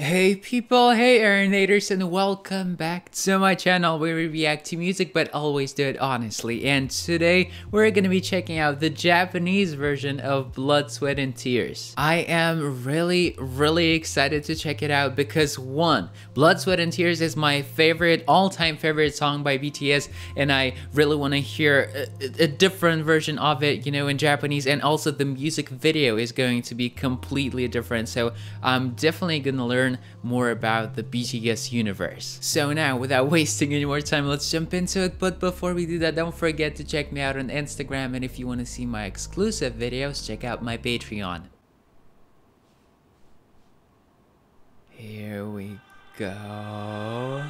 Hey people, hey Aaronators and welcome back to my channel where we react to music but always do it honestly. And today we're gonna be checking out the Japanese version of Blood, Sweat and Tears. I am really really excited to check it out because one, Blood, Sweat and Tears is my favorite all-time favorite song by BTS and I really want to hear a, a different version of it you know in Japanese and also the music video is going to be completely different. So I'm definitely gonna learn learn more about the BTS universe. So now, without wasting any more time, let's jump into it. But before we do that, don't forget to check me out on Instagram. And if you want to see my exclusive videos, check out my Patreon. Here we go.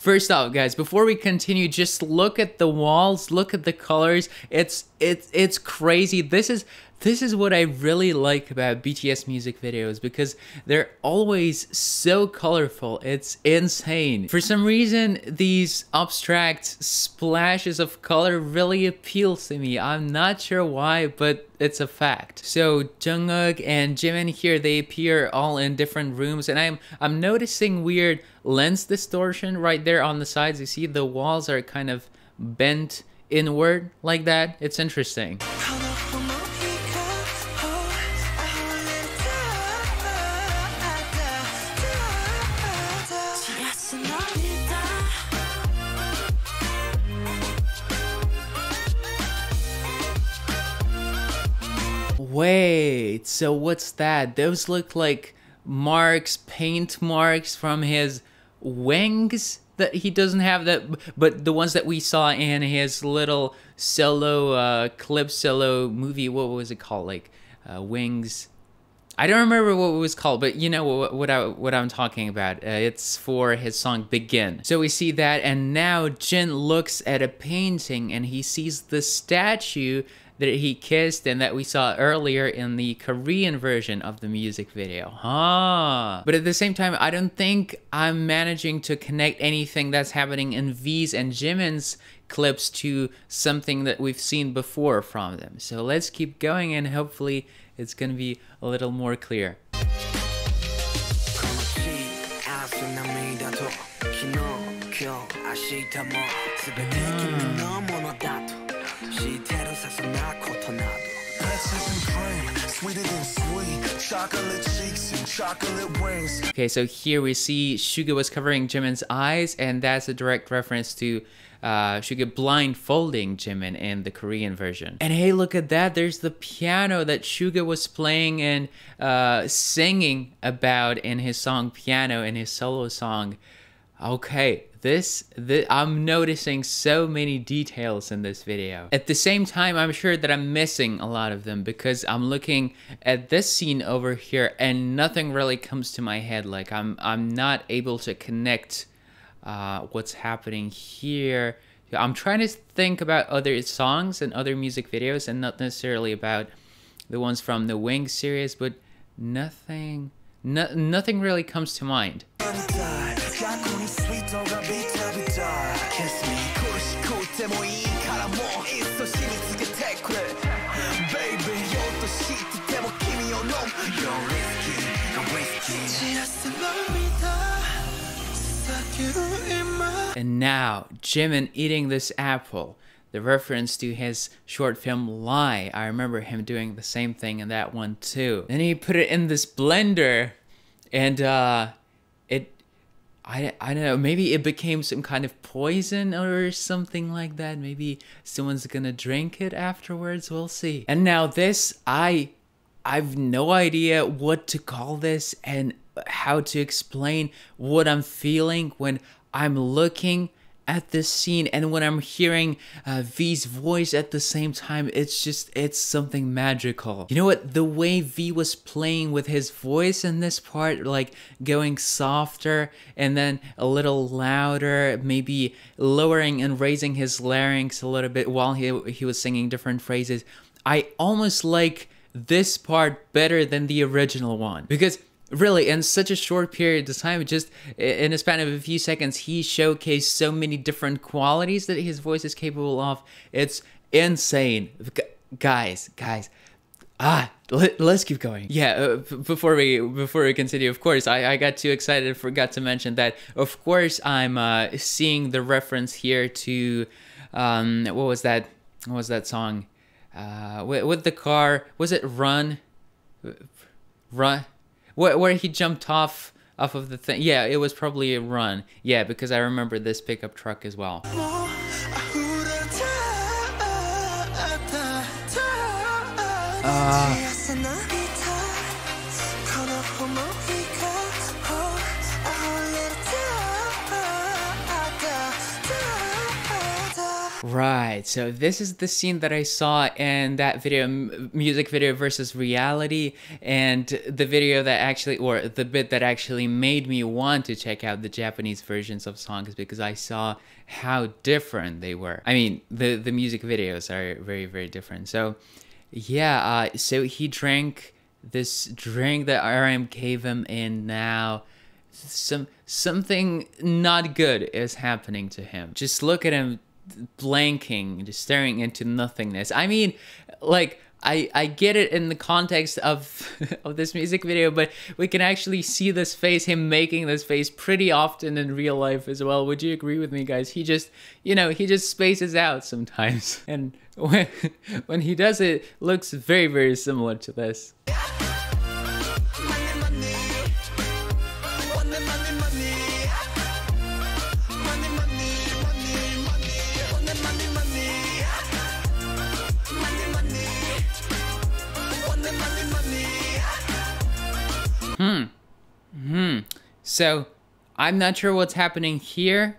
First off, guys, before we continue, just look at the walls, look at the colors. It's it's it's crazy. This is this is what I really like about BTS music videos because they're always so colorful. It's insane. For some reason, these abstract splashes of color really appeal to me. I'm not sure why, but it's a fact. So Jungkook and Jimin here, they appear all in different rooms and I'm I'm noticing weird lens distortion right there on the sides. You see the walls are kind of bent inward like that. It's interesting. Wait, so what's that? Those look like marks, paint marks from his wings that he doesn't have that but the ones that we saw in his little solo uh clip solo movie what was it called like uh, wings I don't remember what it was called, but you know what, what I what I'm talking about. Uh, it's for his song "Begin." So we see that, and now Jin looks at a painting and he sees the statue that he kissed and that we saw earlier in the Korean version of the music video. Huh. But at the same time, I don't think I'm managing to connect anything that's happening in V's and Jimin's clips to something that we've seen before from them. So let's keep going and hopefully it's gonna be a little more clear. Okay, so here we see Suga was covering Jimin's eyes, and that's a direct reference to uh, Suga blindfolding Jimin in the Korean version. And hey, look at that. There's the piano that Suga was playing and uh, singing about in his song Piano, in his solo song. Okay, this, this, I'm noticing so many details in this video. At the same time, I'm sure that I'm missing a lot of them because I'm looking at this scene over here and nothing really comes to my head. Like I'm, I'm not able to connect uh, what's happening here. I'm trying to think about other songs and other music videos and not necessarily about the ones from the Wing series, but nothing, no, nothing really comes to mind. And now, Jimin eating this apple. The reference to his short film Lie. I remember him doing the same thing in that one too. Then he put it in this blender and uh I, I don't know, maybe it became some kind of poison or something like that. Maybe someone's gonna drink it afterwards. We'll see. And now this, I I've no idea what to call this and how to explain what I'm feeling when I'm looking at this scene and when I'm hearing uh, V's voice at the same time, it's just, it's something magical. You know what? The way V was playing with his voice in this part, like going softer and then a little louder, maybe lowering and raising his larynx a little bit while he, he was singing different phrases. I almost like this part better than the original one because really in such a short period of time just in a span of a few seconds he showcased so many different qualities that his voice is capable of. It's insane. Guys guys. Ah let, us keep going. Yeah uh, before we before we continue of course I, I got too excited and forgot to mention that of course i'm uh, seeing the reference here to um what was that what was that song? Uh with, with the car was it run? Run where, where he jumped off off of the thing. Yeah, it was probably a run. Yeah, because I remember this pickup truck as well. Uh, Right. So this is the scene that I saw in that video, music video versus reality, and the video that actually, or the bit that actually made me want to check out the Japanese versions of songs because I saw how different they were. I mean, the the music videos are very very different. So, yeah. Uh, so he drank this drink that RM gave him, and now some something not good is happening to him. Just look at him blanking, just staring into nothingness. I mean, like I I get it in the context of of this music video, but we can actually see this face, him making this face pretty often in real life as well. Would you agree with me, guys? He just, you know, he just spaces out sometimes, and when when he does it, looks very very similar to this. Hmm. So I'm not sure what's happening here,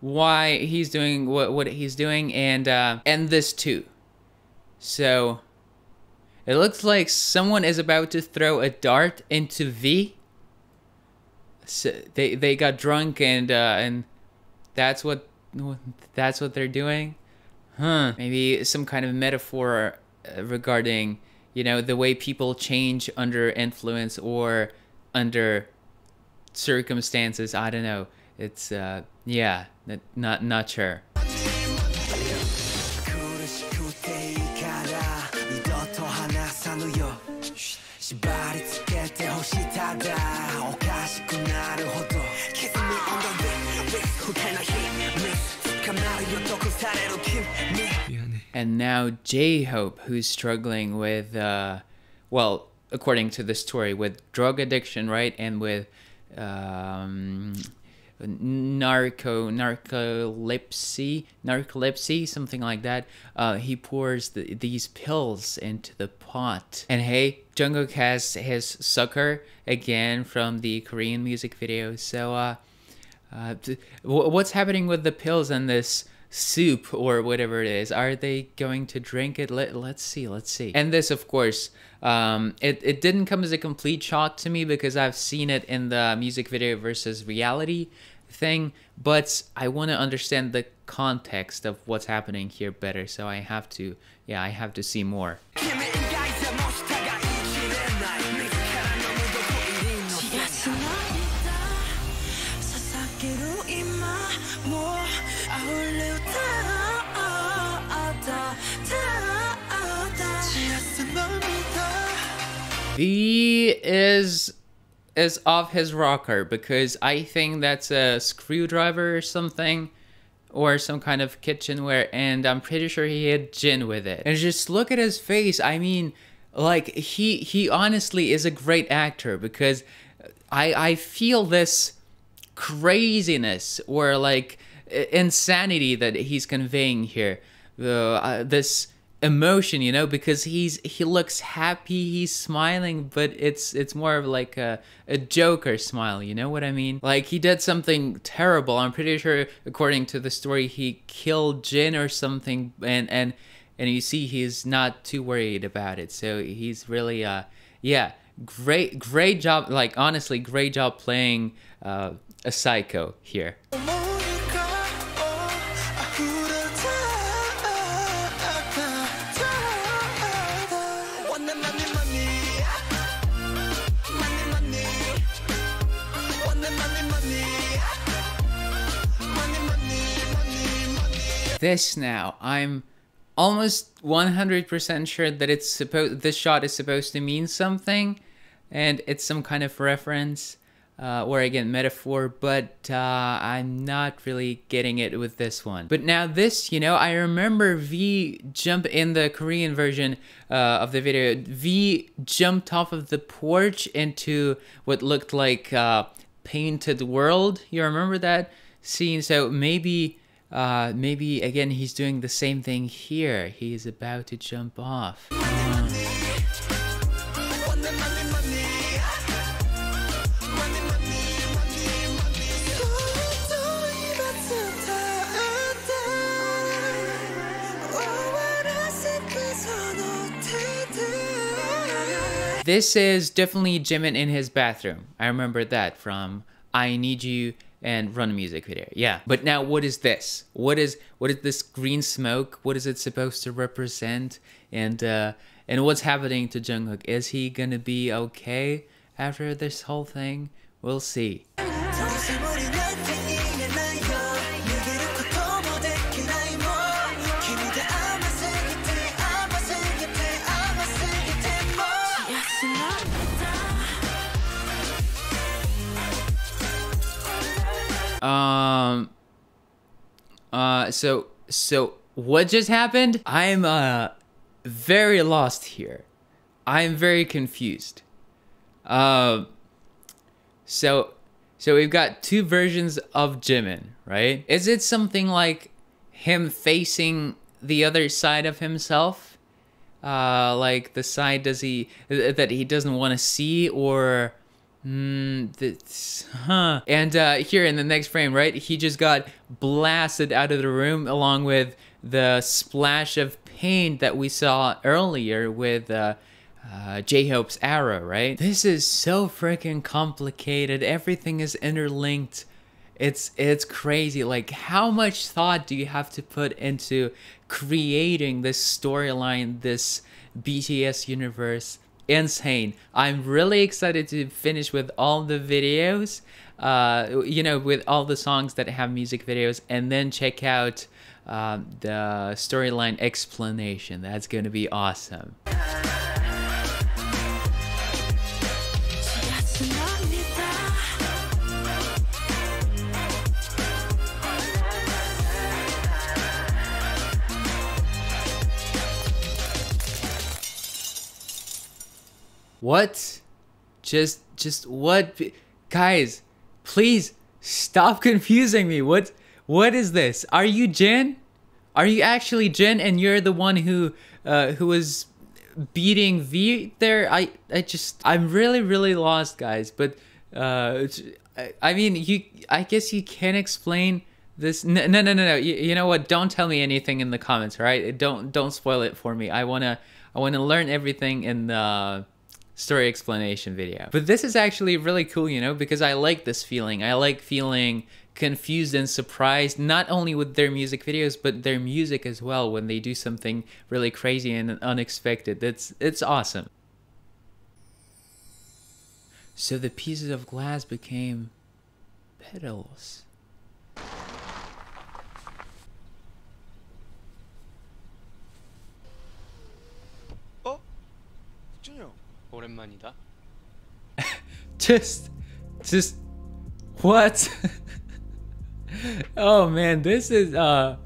why he's doing what what he's doing, and uh, and this too. So it looks like someone is about to throw a dart into V. So they they got drunk and uh, and that's what that's what they're doing. Huh. Maybe some kind of metaphor uh, regarding you know the way people change under influence or under circumstances i don't know. It's uh yeah not not sure. And now J Hope, who's struggling with, uh, well, according to the story, with drug addiction, right, and with um, narco narcolepsy, narcolepsy, something like that. Uh, he pours the, these pills into the pot, and hey, Jungkook has his sucker again from the Korean music video. So, uh, uh, what's happening with the pills and this? Soup or whatever it is are they going to drink it? Let, let's see let's see. And this of course um, it, it didn't come as a complete shock to me because i've seen it in the music video versus reality thing but i want to understand the context of what's happening here better so i have to yeah i have to see more V is is off his rocker because I think that's a screwdriver or something or some kind of kitchenware and I'm pretty sure he had Jin with it. And just look at his face. I mean, like he he honestly is a great actor because I I feel this craziness or like insanity that he's conveying here. Uh, this emotion you know because he's he looks happy he's smiling but it's it's more of like a, a joker smile you know what i mean? Like he did something terrible. I'm pretty sure according to the story he killed jin or something and and and you see he's not too worried about it. So he's really uh yeah great great job like honestly great job playing uh a psycho here this now. I'm almost 100% sure that it's supposed this shot is supposed to mean something and it's some kind of reference uh, or again metaphor but uh, i'm not really getting it with this one. But now this you know i remember v jump in the korean version uh, of the video. V jumped off of the porch into what looked like uh, painted world. You remember that scene? So maybe uh, maybe again he's doing the same thing here he's about to jump off This is definitely Jimin in his bathroom. I remember that from I Need You and Run a music video. Yeah. But now what is this? What is what is this green smoke? What is it supposed to represent? And uh and what's happening to Jungkook? Is he gonna be okay after this whole thing? We'll see. Um. Uh. So. So what just happened? I'm uh very lost here. I'm very confused. Um. Uh, so. So we've got two versions of Jimin, right? Is it something like him facing the other side of himself? Uh, like the side does he that he doesn't want to see, or Hmm, that's, huh. And uh, here in the next frame, right, he just got blasted out of the room along with the splash of paint that we saw earlier with uh, uh, J-Hope's arrow, right? This is so freaking complicated. Everything is interlinked. It's it's crazy. Like, how much thought do you have to put into creating this storyline, this BTS universe? Insane. I'm really excited to finish with all the videos, uh, you know, with all the songs that have music videos, and then check out um, the storyline explanation. That's going to be awesome. What? Just just what guys, please stop confusing me. What what is this? Are you Jin? Are you actually Jin and you're the one who uh who was beating V there? I I just I'm really really lost guys, but uh I mean, you I guess you can explain this no no no no. You, you know what don't tell me anything in the comments right don't don't spoil it for me i want to i want to learn everything in the story explanation video. But this is actually really cool, you know, because I like this feeling. I like feeling confused and surprised not only with their music videos but their music as well when they do something really crazy and unexpected. It's it's awesome. So the pieces of glass became petals. Oh, 오랜만이다. just, just, what? oh man, this is, uh,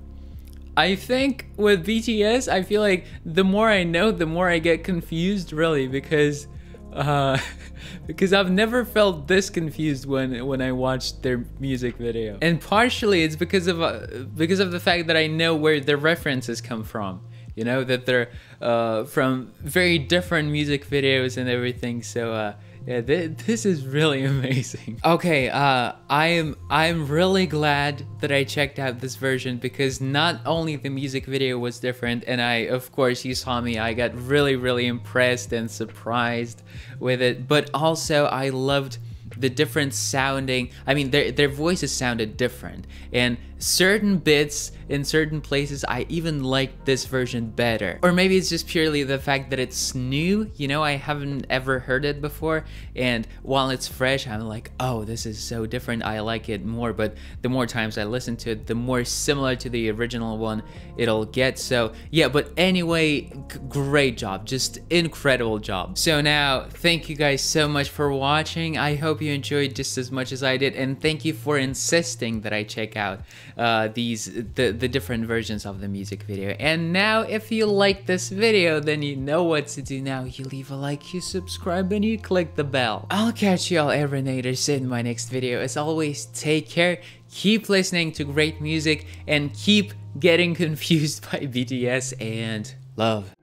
I think with BTS, I feel like the more I know, the more I get confused, really, because, uh, because I've never felt this confused when when I watched their music video, and partially it's because of uh, because of the fact that I know where their references come from you know that they're uh, from very different music videos and everything. So uh, yeah th this is really amazing. Okay uh, i am i'm really glad that i checked out this version because not only the music video was different and i of course you saw me. I got really really impressed and surprised with it but also i loved the different sounding. I mean their, their voices sounded different. And certain bits in certain places I even like this version better. Or maybe it's just purely the fact that it's new, you know, I haven't ever heard it before and while it's fresh I'm like, oh, this is so different, I like it more, but the more times I listen to it, the more similar to the original one it'll get. So yeah, but anyway, great job, just incredible job. So now, thank you guys so much for watching. I hope you enjoyed just as much as I did and thank you for insisting that I check out uh, these the, the different versions of the music video. And now if you like this video, then you know what to do now. You leave a like, you subscribe, and you click the bell. I'll catch you all Aaronators in my next video. As always, take care, keep listening to great music, and keep getting confused by BTS and love.